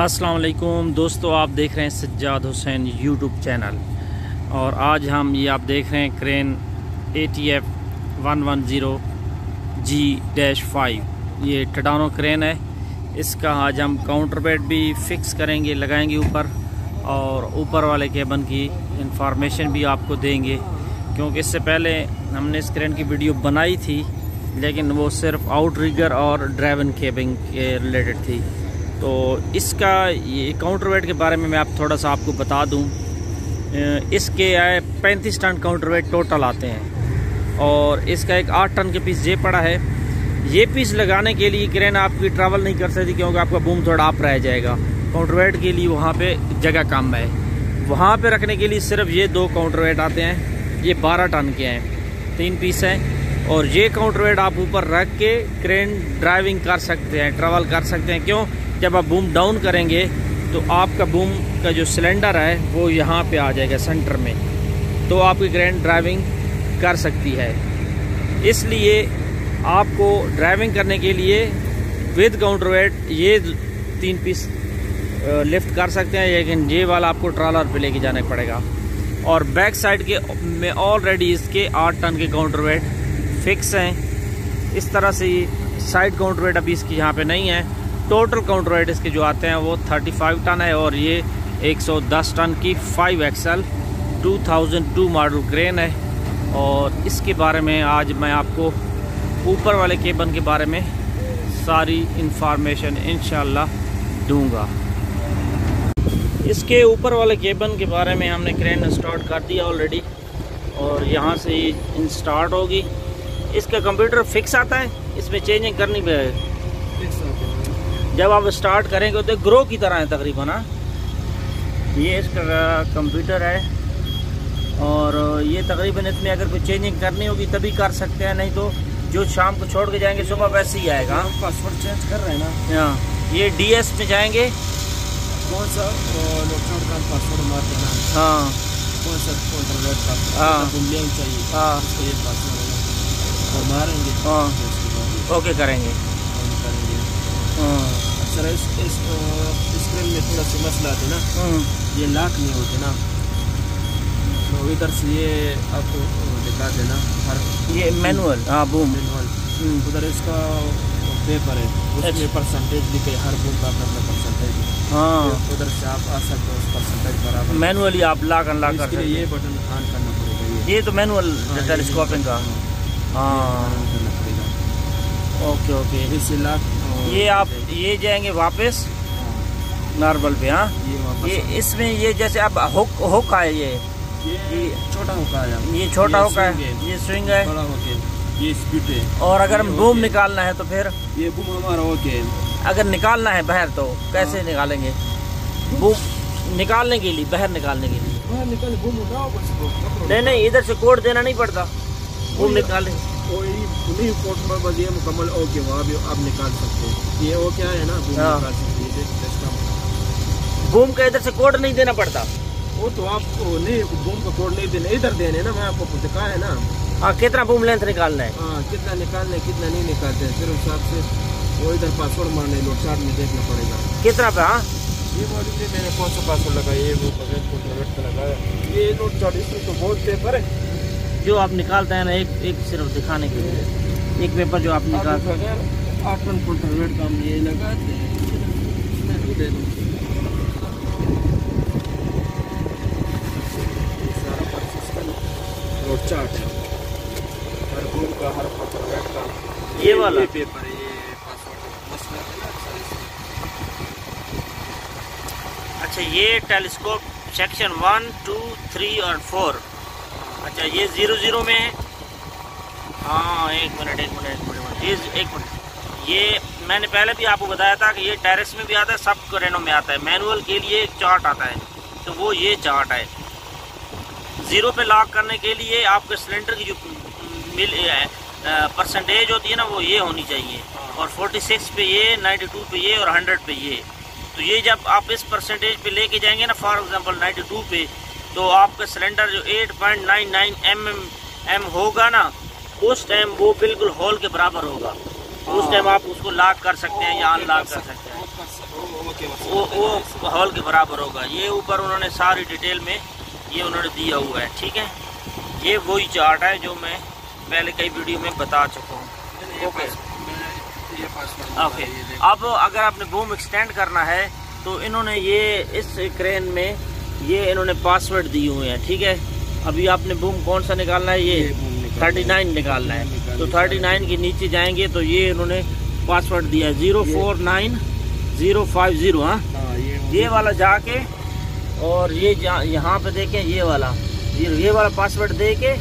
अस्सलाम वालेकुम दोस्तों, आप देख रहे हैं सज्जाद हुसैन यूट्यूब चैनल। और आज हम, ये आप देख रहे हैं crane A T F one one zero G dash five. ये टडानो क्रेन है। इसका आज हम काउंटर बेड भी फिक्स करेंगे, लगाएँगे ऊपर। और ऊपर वाले केबन की इंफॉर्मेशन भी आपको देंगे। क्योंकि इससे पहले हमने इस क्रेन की वीडियो बनाई थी, लेकिन वो सिर्फ़ आउट रिगर और ड्राइवन केबिंग के रिलेटेड थी। तो इसका ये काउंटर वेट के बारे में मैं आप थोड़ा सा आपको बता दूँ। इसके आए पैंतीस टन काउंटर वेट टोटल आते हैं। और इसका एक आठ टन के पीस ये पड़ा है। ये पीस लगाने के लिए क्रेन आपकी ट्रैवल नहीं कर सकती क्योंकि आपका बूम थोड़ा आप रह जाएगा। काउंटर वेट के लिए वहाँ पे जगह कम है। वहाँ पे रखने के लिए सिर्फ़ ये दो काउंटर वेट आते हैं। ये बारह टन के हैं। तीन पीस हैं। और ये काउंटर वेट आप ऊपर रख के क्रेन ड्राइविंग कर सकते हैं ट्रैवल कर सकते हैं। क्यों? जब आप बूम डाउन करेंगे तो आपका बूम का जो सिलेंडर है, वो यहाँ पे आ जाएगा सेंटर में। तो आपकी ग्रैंड ड्राइविंग कर सकती है। इसलिए आपको ड्राइविंग करने के लिए विद काउंटर वेट ये तीन पीस लिफ्ट कर सकते हैं, लेकिन ये वाला आपको ट्रॉलर पे लेके जाना पड़ेगा। और बैक साइड के, में ऑलरेडी इसके आठ टन के काउंटर वेट फिक्स हैं। इस तरह से साइड काउंटर वेट अभी इसकी यहाँ पे नहीं है। टोटल काउंटर वेट इसके जो आते हैं वो 35 टन है और ये 110 टन की 5 एक्सएल 2002 मॉडल क्रेन है। और इसके बारे में आज मैं आपको ऊपर वाले केबन के बारे में सारी इंफॉर्मेशन इन दूँगा। इसके ऊपर वाले केबन के बारे में हमने क्रेन स्टार्ट कर दिया ऑलरेडी और यहाँ से स्टार्ट होगी। इसका कंप्यूटर फिक्स आता है, इसमें चेंजिंग करनी जब आप स्टार्ट करेंगे तो ग्रो की तरह है तकरीबन हाँ। ये इसका कंप्यूटर है और ये तकरीबन इसमें अगर कोई चेंजिंग करनी होगी तभी कर सकते हैं नहीं तो जो शाम को छोड़ के जाएँगे सुबह वैसे ही आएगा। पासवर्ड चेंज कर रहे हैं ना। हाँ ये डीएस में जाएँगे। कौन सा? पासवर्ड मार देना। हाँ। कौन सा? हाँ। चाहिए। हाँ। ये पासवर्ड मारेंगे। हाँ। ओके करेंगे। हाँ। सर इस इस स्क्रीन में थोड़ा सा मसला आते ना। हम्म, ये लाख नहीं होते ना। तो इधर से ये आपको दिखा देना। हर ये मैनुअल हाँ बूम मैनुअल हम्म, उधर इसका पेपर है। उसमें अच्छा। परसेंटेज लिखे हर बुक का अपना अपना परसेंटेज हाँ। उधर से आप आ सकते हो उस परसेंटेज बराबर। मैनुअली आप लॉक अनलॉक कर सकते ये बटन ऑन करना पड़ेगा ये। तो मैनुअल हाँ, टेलीस्कोपिंग का। हाँ। करना पड़ेगा। Okay okay. इससे लाख ये आप ये जाएँगे वापस नॉर्मल पे हाँ? ये ये इसमें ये जैसे अब हुक हुक है ये। ये छोटा होका है। ये छोटा हुक है। ये स्विंग है। ये स्पीड है। और अगर हम बूम निकालना है तो फिर? ये बुम हमारा ओके अगर निकालना है बाहर तो कैसे हाँ। निकालेंगे? बूम निकालने के लिए बाहर निकालने के लिए। निकल बुम उठाओ। नहीं नहीं इधर से कोड देना नहीं पड़ता। बूम निकाले कोई पुलिस कोर्ट में बस ये मुकम्मल ओके वहाँ भी आप निकाल सकते हैं। ये ओके है ना बुम हाँ। निकाल सकते हैं। इसका बूम का इधर से कोड नहीं देना पड़ता। वो तो आपको नहीं बुम का कोड नहीं देना। इधर देने ना मैं आपको दिखा है ना। हाँ कितना बूम लेंथ निकालना है? हाँ कितना निकालना है कितना नहीं निकालते हैं। फिर उस हिसाब से वो इधर पासवर्ड मारने लोग चार्ट में देखना पड़ेगा। कितना पे हाँ? ये नहीं मैंने कौन सा पासवर्ड लगाया? ये वो बगैर कॉन्ट्रोवेट लगाया। ये नोट चार्ट इसमें तो बहुत पेपर है। जो आप निकालते हैं ना एक एक सिर्फ़ दिखाने के लिए। एक पेपर जो आप आप निकाल बगैर आठ टन कॉन्ट्रोवेट का हम ये लगाते हैं चार्ट हर बुक का हर कॉन्ट्रोवेट का ये वाला? पेपर ये पासवर्ड है। इसमें अच्छा ये telescope section one two three और फोर अच्छा ये ज़ीरो ज़ीरो में है। हाँ एक मिनट एक मिनट एक मिनट। ये एक मिनट। ये मैंने पहले भी आपको बताया था कि ये टेरेस में भी आता है, सब क्रेनों में आता है। मैनुअल के लिए एक चार्ट आता है। तो वो ये चार्ट है। ज़ीरो पे लॉक करने के लिए आपके सिलेंडर की जो मिल परसेंटेज होती है ना, वो ये होनी चाहिए। और 46 पे ये 92 पे ये और 100 पे ये। तो ये जब आप इस परसेंटेज पे लेके जाएँगे ना फॉर एग्जांपल 92 पे तो आपका सिलेंडर जो 8.99 एम एम होगा ना, उस टाइम वो बिल्कुल हॉल के बराबर होगा। उस टाइम आप उसको लॉक कर सकते हैं या अनलॉक कर सकते हैं। वो वो हॉल के बराबर होगा। ये ऊपर उन्होंने सारी डिटेल में ये उन्होंने दिया हुआ है, ठीक है? ये वही चार्ट है जो मैं पहले कई वीडियो में बता चुका हूँ। ओके ओके अब अगर आपने बूम एक्सटेंड करना है तो इन्होंने ये इस क्रेन में ये इन्होंने पासवर्ड दिए हुए हैं ठीक है? अभी आपने बूम कौन सा निकालना है? ये थर्टी नाइन निकालना है। तो थर्टी नाइन के नीचे जाएँगे तो ये इन्होंने पासवर्ड दिया है। Zero four nine zero five zero हाँ? ये वाला जाके और ये यहाँ पे देखें ये वाला। ये ये वाला पासवर्ड दे के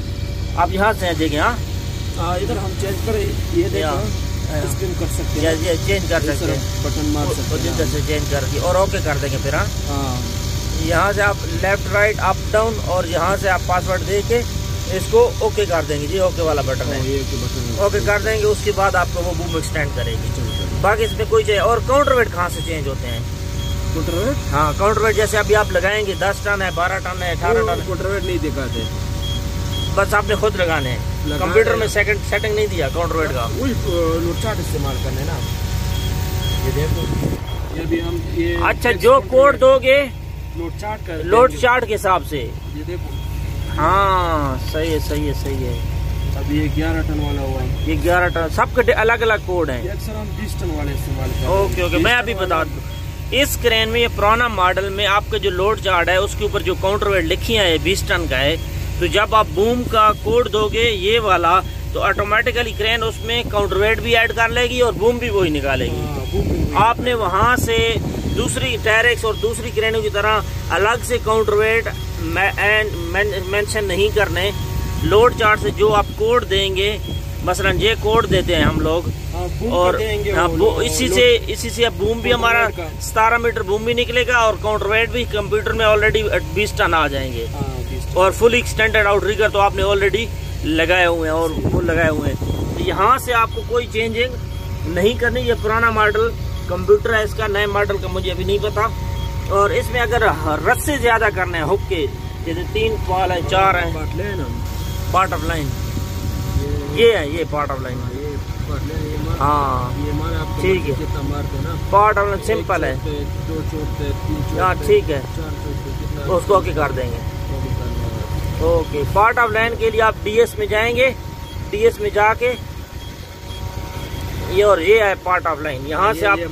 आप यहाँ से देखें हाँ? इधर हम चेंज करें। ये देखो स्क्रीन कर सकते हैं। चेंज कर सकते हैं। बटन मार सकते हैं। से चेंज करके और ओके कर देंगे फिर हाँ? हाँ। यहाँ से आप लेफ़्ट राइट अप डाउन और यहाँ से आप पासवर्ड दे के इसको ओके कर देंगे। जी ओके वाला बटन है। ओके कर देंगे उसके बाद आपको वो बूम एक्सटेंड करेगी। बाकी इसमें कोई चाहिए और काउंटर वेट कहाँ से चेंज होते हैं? कुटरवेट हाँ काउंटर वेट जैसे अभी आप लगाएँगे दस टन है बारह टन है अठारह टन है। कुटरवेट नहीं दिखाते बस आपने खुद लगाने हैं। कंप्यूटर में सेकंड सेटिंग नहीं दिया काउंटर वेट का। वही इस्तेमाल करने ना। ये देखो ये भी हम ये अच्छा जो कोड दोगे नोट चार्ट कर लोड चार्ट के हिसाब से। ये देखो। हाँ सही है सही है सही है। अब ये ग्यारह टन वाला हुआ है। ये ग्यारह टन सबके अलग अलग कोड हैं। अक्सर हम बीस टन वाले इस्तेमाल ओके ओके मैं अभी बता दूँ। इस क्रेन में ये पुराना मॉडल में आपका जो लोड चार्ट है उसके ऊपर जो काउंटर वेट लिखी है बीस टन का है। तो जब आप बूम का कोड दोगे ये वाला तो ऑटोमेटिकली क्रेन उसमें काउंटर वेट भी ऐड कर लेगी और बूम भी वही निकालेगी। हाँ, आपने वहाँ से दूसरी टैरेक्स और दूसरी क्रेनों की तरह अलग से काउंटर वेट मेंशन नहीं करने लोड चार्ट से जो आप कोड देंगे मसलन ये कोड देते हैं हम लोग हाँ, और का हाँ, इसी से इसी से अब बूम भी हमारा। सतारह मीटर बूम भी निकलेगा और काउंटर वेट भी कंप्यूटर में ऑलरेडी बीस टन आ जाएँगे हाँ, 20 टन। और फुल एक्सटेंडेड आउट रिगर तो आपने ऑलरेडी लगाए हुए हैं और वो लगाए हुए हैं तो यहाँ से आपको कोई चेंजिंग नहीं करनी ये पुराना मॉडल कंप्यूटर है इसका नए मॉडल का मुझे अभी नहीं पता। और इसमें अगर रस्से ज़्यादा करने हैं हुक के जैसे तीन पाल है चार है। पार्ट ऑफ़ लाइन ये है ये पार्ट ऑफ़ लाइन हाँ आपको ठीक है। पार्ट ऑफ़ लाइन सिंपल है। हाँ, ठीक है। उसको ओके कर देंगे। है। ओके पार्ट ऑफ़ लाइन के लिए आप डीएस में जाएँगे। डीएस में जाके ये और ये है पार्ट ऑफ़ लाइन यहाँ से आप है,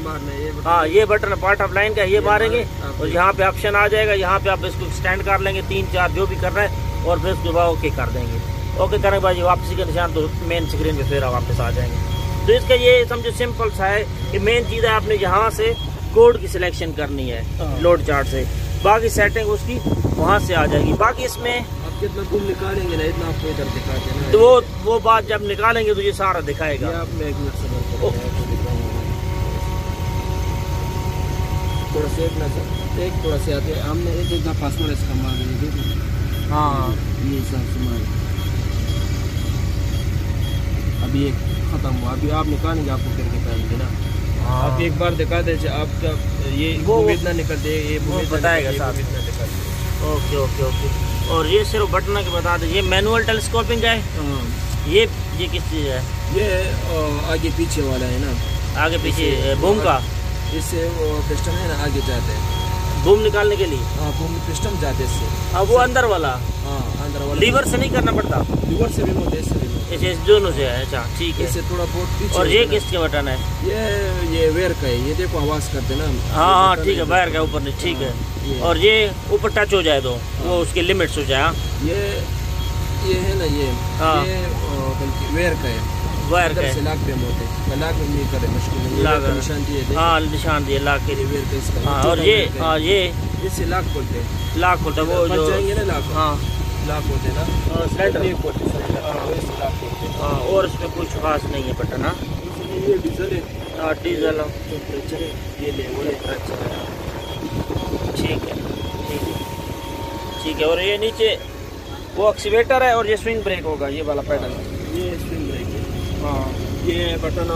ये बटन- हाँ पार्ट ऑफ़ लाइन का ये ये मारेंगे और यहाँ पे ऑप्शन आ जाएगा यहाँ पे आप इसको एक्सटेंड कर लेंगे तीन चार जो भी करना है और फिर उसके बाद ओके कर देंगे। ओके करने के बाद ये वापसी का निशान तो मेन स्क्रीन पे फिर आप वापस आ जाएँगे। तो इसका ये समझो सिंपल सा है कि मेन चीज़ है आपने यहाँ से कोड की सिलेक्शन करनी है हाँ। लोड चार्ट से। बाकी सेटिंग उसकी वहाँ से आ जाएगी। बाकी इसमें निकालेंगे ना इतना आपको इधर दिखाते हैं तो वो वो बात जब निकालेंगे तो ये सारा दिखाएगा आप मैं एक मिनट सबर ओ। करें, आपको दिखाऊँगा। थोड़ा से एक नज़र एक थोड़ा से आते हमने एक एक इसका मार हाँ। ये हिसाब से मार अभी एक खत्म हुआ। अभी आप निकालेंगे आपको फिर निकालेंगे ना। आप एक बार दिखा दे आपका ये वो- इतना निकल दे ये बताएगा बूम इतना निकल ओके ओके ओके। और ये सिर्फ़ बटन के बता दें ये मैनुअल टेलीस्कोपिंग है? हाँ, ये ये किस चीज़ है? ये आगे पीछे वाला है ना। आगे पीछे बूम का? इससे वो पिस्टन है ना आगे जाते हैं। बूम निकालने के लिए? हाँ बूम पिस्टन जाते इससे। हाँ वो अंदर वाला? हाँ अंदर वाला। लीवर से नहीं करना पड़ता? लीवर से रिमोट है इससे रिमोट इसे इस दोनों से है अच्छा ठीक है। इससे थोड़ा बहुत पीछे और ये किसके बटन है? ये ये वेयर का है ये देखो आवाज़ करते ना हाँ हाँ ठीक है बाहर का ऊपर नहीं ठीक हाँ, है और ये ऊपर टच हो जाए तो वो उसके लिमिट्स हो जाए हाँ? ये ये है ना ये। हाँ। ये वेयर का है। वायर का। इधर से है लाख पे होते हैं। लाख में नहीं करे मुश्किल नहीं लाख लाख है। निशान दिए थे। हाँ निशान दिए लाख के। ये वेयर का इसका। हाँ छोटा और ये वेयर का। है। हाँ ये। इससे लाख बोलते हैं। लाख होता है वो बच जो जाएँगे ना लाख हाँ। लाख होते हैं ना। हाँ, सिलेंडर। एक बोलते हैं सिलेंडर। हाँ वैसे लाख बोलते हैं। हाँ और इसमें कुछ खास नहीं है बटन हाँ। ये डीजल है। हाँ, डीजल टेम्परेचर ये लेवल है ठीक है ठीक है। ठीक है और ये नीचे वो एक्सीवेटर है और ये स्विंग ब्रेक होगा ये वाला पैडल। ये स्विंग है हाँ ये बटन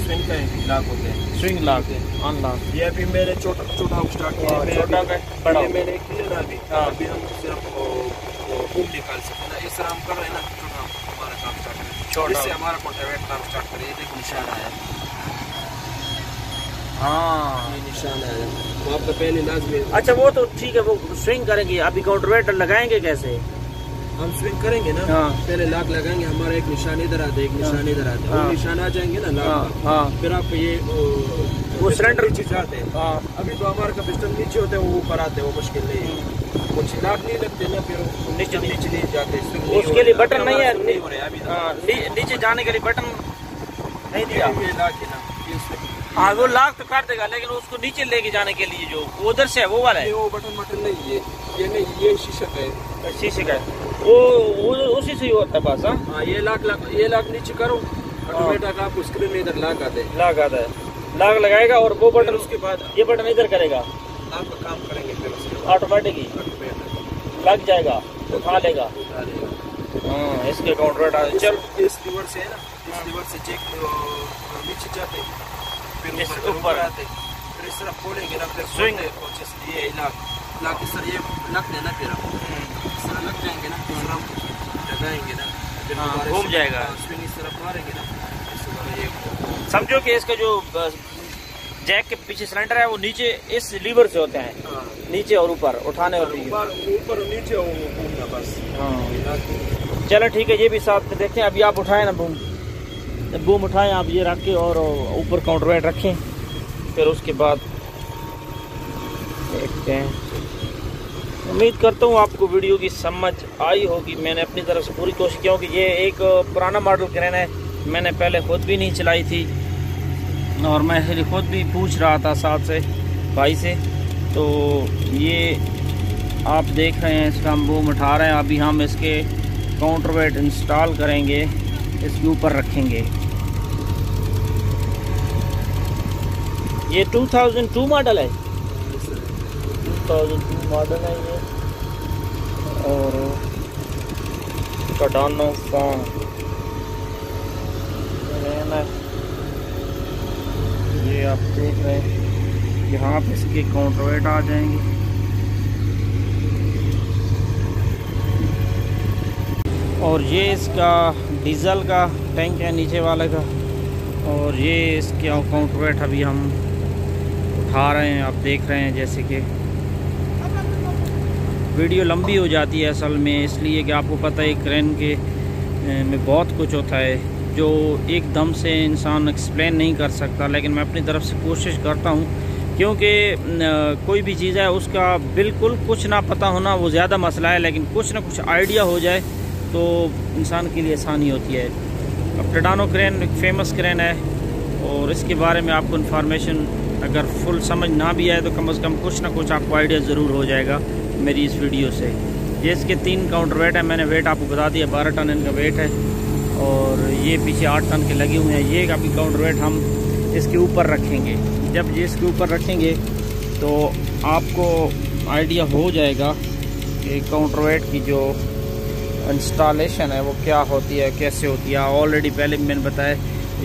स्विंग का है लाख होते हैं। स्विंग लॉक है अनलॉक ये अभी मेरे छोटा छोटा स्टार्ट किया हाँ, है। छोटा का बड़ा किया ना अभी। हाँ। अभी हम सिर्फ़ बूम निकाल सकते हैं इस तरह हम कर रहे हैं ना छोटा हमारा काम स्टार्ट है छोटा इससे हमारा कॉन्ट्रैक्ट काम स्टार्ट करें। ये देखो निशान आया। हाँ। ये निशान आया। वो आपका पहले लाजमी अच्छा वो तो ठीक है वो स्विंग करेंगे। अभी काउंटर लगाएँगे कैसे? हम स्विंग करेंगे ना हाँ। पहले लाख लगाएँगे हमारा एक निशान इधर आते एक निशान इधर आते। हाँ। वो निशान आ जाएँगे ना हाँ लाख हाँ। फिर आप ये वो सिलेंडर- नीचे जाते हैं। हाँ। अभी तो हमारे का पिस्टन नीचे होते हैं वो ऊपर आते हैं वो मुश्किल नहीं है। वो लाख नहीं लगते ना फिर नीचे नीचे नहीं जाते उसके लिए बटन नहीं है नहीं हो रहा है अभी। हाँ, नी- नीचे जाने के लिए बटन नहीं दिया। लाख है ना हाँ वो लाख तो काट देगा लेकिन उसको नीचे लेके जाने के लिए जो उधर से है वो वाला है। वो बटन बटन नहीं ये ये नहीं ये शीशक है। शीशे का है। वो उसी से ही होता है पास। हाँ हाँ ये लाख लाख ये लाख नीचे करो। ऑटोमेटिक आपको स्क्रीन में इधर लाख आते हैं। लाख आता है। लाख लगाएगा और वो बटन उसके बाद ये बटन इधर करेगा। आपका काम करेंगे फिर उसके ऑटोमेटिक ही। लग जाएगा उठा लेगा। हाँ इसके आ चल। इस- लीवर से है ना इस लीवर से चेक नीचे जाते फिर ऊपर आते फिर इस तरफ़ खोलेंगे ना फिर ये लाख लाख इस तरह ये देना फिर इस तरह लग जाएँगे ना लगाएँगे ना फिर हाँ, घूम जाएगा। हाँ, इस तरफ़ मारेंगे ना। समझो कि इसका जो जैक के पीछे सिलेंडर है वो नीचे इस लीवर से होते हैं। हाँ। नीचे और ऊपर उठाने और ऊपर ऊपर नीचे घूमना बस। हाँ। चलो ठीक है ये भी साथ में देखते हैं अभी आप उठाएँ ना बूम। बूम उठाएँ आप ये रख के और ऊपर काउंटर वेट रखें। फिर उसके बाद देखते हैं। उम्मीद करता हूँ आपको वीडियो की समझ आई होगी। मैंने अपनी तरफ़ से पूरी कोशिश की ये एक पुराना मॉडल क्रेन है। मैंने पहले खुद भी नहीं चलाई थी और मैं खुद भी पूछ रहा था साथ से, भाई से। तो ये आप देख रहे हैं, इसका हम बूम उठा रहे हैं। अभी हम इसके काउंटर वेट इंस्टॉल करेंगे, इसके ऊपर रखेंगे। ये 2002 मॉडल है। 2002 मॉडल है ये। और कडानो फॉर्म ये आप देख रहे हैं, यहाँ पे इसके काउंटर वेट आ जाएँगे। और ये इसका डीजल का टैंक है नीचे वाले का। और ये इसके काउंटर वेट अभी हम उठा रहे हैं, आप देख रहे हैं जैसे कि वीडियो लंबी हो जाती है असल में, इसलिए कि आपको पता है क्रेन के में बहुत कुछ होता है, जो एकदम से इंसान एक्सप्लेन नहीं कर सकता। लेकिन मैं अपनी तरफ़ से कोशिश करता हूँ, क्योंकि कोई भी चीज़ है, उसका बिल्कुल कुछ ना पता होना, वो ज़्यादा मसला है, लेकिन कुछ ना कुछ आइडिया हो जाए तो इंसान के लिए आसानी होती है। अब टडानो क्रेन एक फ़ेमस क्रेन है, और इसके बारे में आपको इन्फॉर्मेशन अगर फुल समझ ना भी आए तो कम से कम कुछ ना कुछ आपको आइडिया ज़रूर हो जाएगा। मेरी इस वीडियो से। ये इसके तीन काउंटर वेट है, मैंने वेट आपको बता दिया, बारह टन इनका वेट है। और ये पीछे आठ टन के लगे हुए हैं। ये अभी काउंटर वेट हम इसके ऊपर रखेंगे। जब ये इसके ऊपर रखेंगे तो आपको आइडिया हो जाएगा कि काउंटर वेट की जो इंस्टॉलेशन है, वो क्या होती है, कैसे होती है। ऑलरेडी पहले मैंने बताया,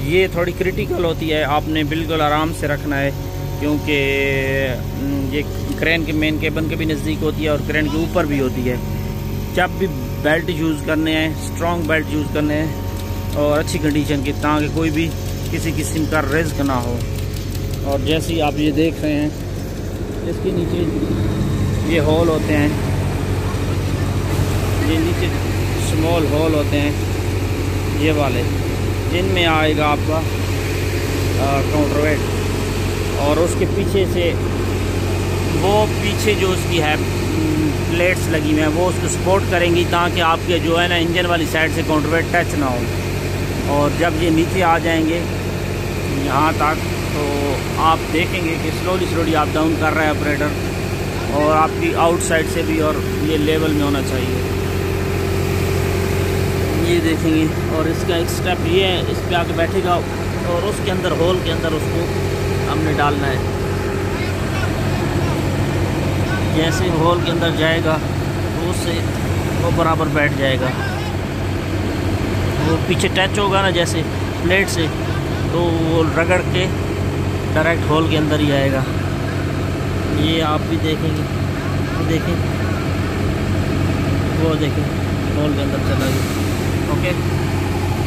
ये थोड़ी क्रिटिकल होती है। आपने बिल्कुल आराम से रखना है। क्योंकि ये क्रेन के मेन केबन के भी नज़दीक होती है और क्रेन के ऊपर भी होती है। जब भी बेल्ट यूज़ करने हैं स्ट्रॉन्ग बेल्ट यूज़ करने हैं और अच्छी कंडीशन की, ताकि कोई भी किसी किस्म का रिस्क ना हो। और जैसे ही आप ये देख रहे हैं, इसके नीचे ये हॉल होते हैं। ये नीचे स्मॉल हॉल होते हैं, ये वाले। जिनमें आएगा आपका काउंटर वेट और उसके पीछे से वो पीछे जो उसकी है प्लेट्स लगी हुई हैं, वो उसको सपोर्ट करेंगी ताकि आपके जो है ना इंजन वाली साइड से काउंटर वेट टच ना हो। और जब ये नीचे आ जाएँगे, यहाँ तक तो आप देखेंगे कि स्लोली स्लोली आप डाउन कर रहे हैं ऑपरेटर और आपकी आउटसाइड से भी और ये लेवल में होना चाहिए। ये देखेंगे, और इसका एक स्टेप ये है, इस पर आके बैठेगा, और उसके अंदर होल के अंदर उसको हमने डालना है। जैसे होल के अंदर जाएगा तो उससे वो बराबर बैठ जाएगा। वो पीछे टच होगा ना जैसे प्लेट से तो वो रगड़ के डायरेक्ट होल के अंदर ही आएगा। ये आप भी देखेंगे, देखें। वो देखें हॉल के अंदर चला गया। ओके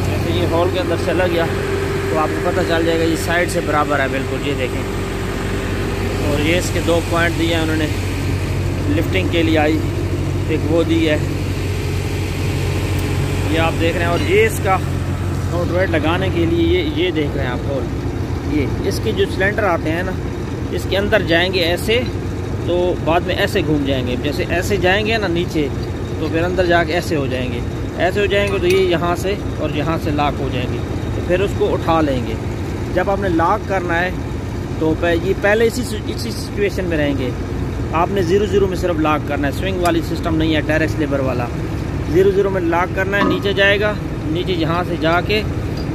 जैसे ये हॉल के अंदर चला गया। तो आपको पता चल जाएगा ये साइड से बराबर है बिल्कुल, ये देखें। और ये इसके दो पॉइंट दिए हैं उन्होंने। लिफ्टिंग के लिए आई, एक वो दी है। ये आप देख रहे हैं, और ये इसका नोट वेट लगाने के लिए ये ये देख रहे हैं आप और ये, इसके जो सिलेंडर आते हैं ना, इसके अंदर जाएँगे ऐसे तो बाद में ऐसे घूम जाएँगे। जैसे ऐसे जाएँगे ना नीचे तो फिर अंदर जाके ऐसे हो जाएँगे। ऐसे हो जाएँगे तो ये यहाँ से और यहाँ से लॉक हो जाएँगे। फिर उसको उठा लेंगे। जब आपने लॉक करना है तो ये पहले इसी इसी सिचुएशन में रहेंगे। आपने ज़ीरो ज़ीरो में सिर्फ़ लॉक करना है। स्विंग वाली सिस्टम नहीं है डायरेक्ट लेबर वाला। ज़ीरो ज़ीरो में लॉक करना है, नीचे जाएगा। नीचे यहाँ से जाके,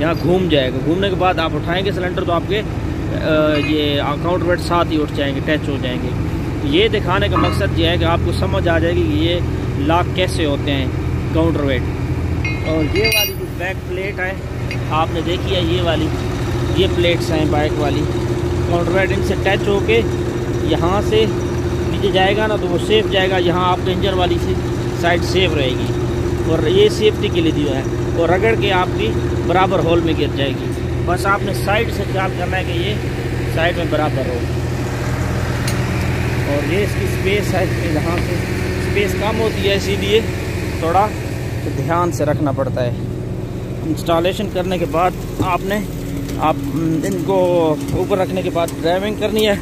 यहाँ घूम जाएगा। घूमने के बाद आप उठाएँगे सिलेंडर तो आपके ये अकाउंट वेट साथ ही उठ जाएँगे टच हो जाएँगे। ये दिखाने का मकसद ये है कि आपको समझ आ जाएगी कि ये लॉक कैसे होते हैं काउंटर वेट और ये वाली जो बैक प्लेट है आपने देखी है ये वाली, ये प्लेट्स हैं बाइक वाली। काउंटर इनसे टच होके यहाँ से नीचे जाएगा ना तो वो सेफ़ जाएगा। यहाँ आपके इंजन वाली साइड सेफ़ रहेगी। और ये सेफ्टी के लिए दिया है। और रगड़ के आपकी बराबर होल में गिर जाएगी। बस आपने साइड से ख्याल करना है कि ये साइड में बराबर हो। और ये इसकी स्पेस है यहाँ से स्पेस कम होती है इसीलिए थोड़ा ध्यान से रखना पड़ता है। इंस्टॉलेशन करने के बाद आपने आप इनको ऊपर रखने के बाद ड्राइविंग करनी है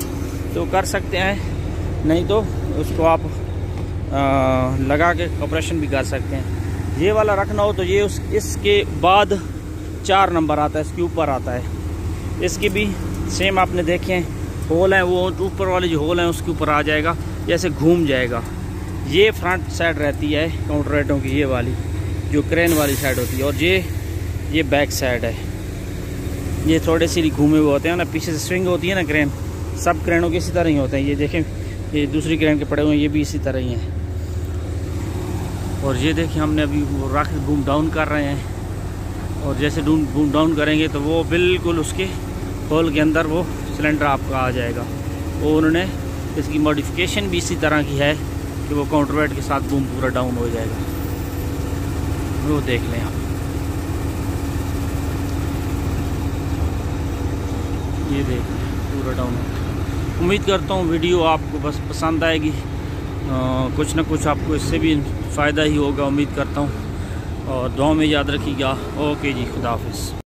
तो कर सकते हैं। नहीं तो उसको आप आ, लगा के ऑपरेशन भी कर सकते हैं। ये वाला रखना हो तो ये उस इसके बाद चार नंबर आता है इसके ऊपर आता है। इसकी भी सेम आपने देखे हैं होल हैं वो ऊपर वाले जो होल हैं उसके ऊपर आ जाएगा जैसे घूम जाएगा। ये फ्रंट साइड रहती है काउंटर रेटों की ये वाली जो क्रेन वाली साइड होती है। और ये ये बैक साइड है। ये थोड़े से घूमे हुए होते हैं, ना पीछे से स्विंग होती है ना क्रेन सब क्रेनों के इसी तरह ही होते हैं। ये देखें, ये दूसरी क्रेन के पड़े हुए हैं, ये भी इसी तरह ही हैं। और ये देखिए हमने अभी रॉकेट बूम डाउन कर रहे हैं। और जैसे बूम डाउन करेंगे तो वो बिल्कुल उसके होल के अंदर वो सिलेंडर आपका आ जाएगा। वो उन्होंने इसकी मॉडिफिकेशन भी इसी तरह की है कि वो काउंटरवेट के साथ बूम पूरा डाउन हो जाएगा। वो देख लें आप। ये देख पूरा डाउन उम्मीद करता हूँ वीडियो आपको बस पसंद आएगी। आ, कुछ ना कुछ आपको इससे भी फ़ायदा ही होगा उम्मीद करता हूँ। और दुआ में याद रखिएगा। ओके जी खुदाफिज